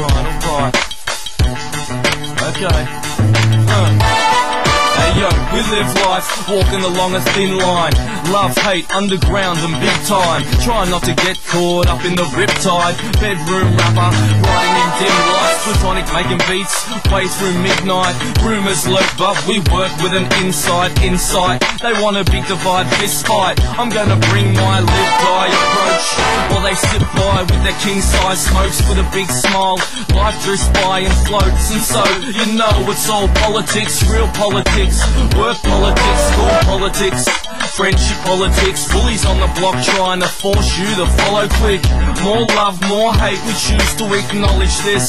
Alright, alright. Okay. Uh. We live life walking along a thin line. Love, hate, underground and big time. Try not to get caught up in the riptide. Bedroom rapper, riding in dim lights. Plutonic making beats, way through midnight. Rumors lurk, but we work with an inside insight. They want a big divide, fist fight. I'm gonna bring my live die approach. Sit by with their king size smokes with a big smile. Life drifts by and floats, and so you know it's all politics, real politics, work politics, school politics. Friendship politics, bullies on the block trying to force you to follow quick. More love, more hate, we choose to acknowledge this.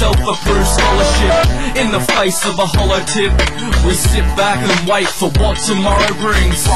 Self-approved scholarship in the face of a hollow tip. We sit back and wait for what tomorrow brings.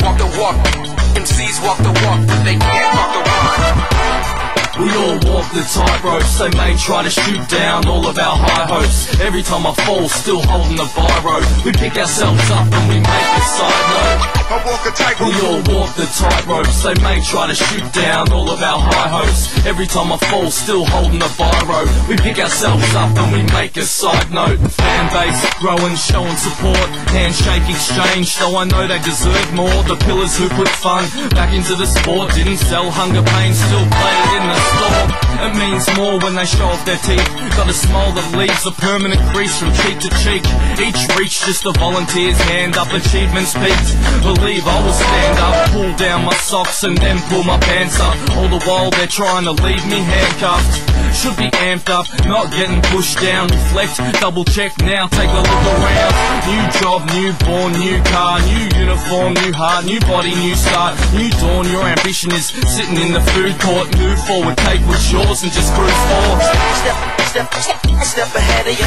Walk the walk. MCs walk the walk, but they can't walk the walk. We all walk the tightropes, they may try to shoot down all of our high hopes. Every time I fall, still holding the biro. We pick ourselves up and we make a side note. I walk a tightrope. We all walk the tightropes, they may try to shoot down all of our high hopes. Every time I fall, still holding the biro. We pick ourselves up and we make a side note. Fan base growing, showing support. Handshake exchange, though I know they deserve more. The pillars who put fun back into the sport didn't sell hunger pain, still play it in the store. It means more when they show off their teeth. Got a smile that leaves a permanent crease from cheek to cheek. Each reach just a volunteer's hand up, achievements peaked. Believe I will stand up, pull down my socks and then pull my pants up. All the while they're trying to leave me handcuffed. Should be amped up, not getting pushed down. Reflect, double check now, take a look around. New job, new born, new car, new uniform, new heart, new body, new start, new dawn. Your ambition is sitting in the food court. Move forward, take what's yours and just cruise forward. Step, step, ahead of you.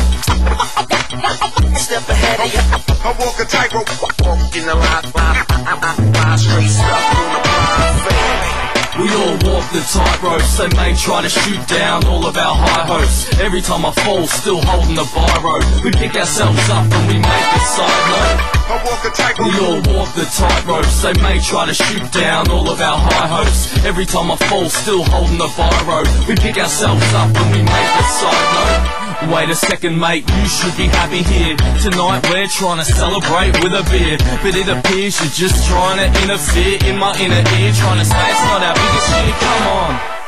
Step ahead of you. I walk a tightrope. In the line, walk the tightrope they may try to shoot down all of our high hopes. Every time I fall, still holding the biro. We pick ourselves up and we make a side note. I walk a tightrope. We all walk the tightrope they may try to shoot down all of our high hopes. Every time I fall, still holding the biro. We pick ourselves up and we make a side note. Wait a second, mate, you should be happy here. Tonight we're trying to celebrate with a beer. But it appears you're just trying to interfere in my inner ear. Trying to say it's not our biggest year, come on.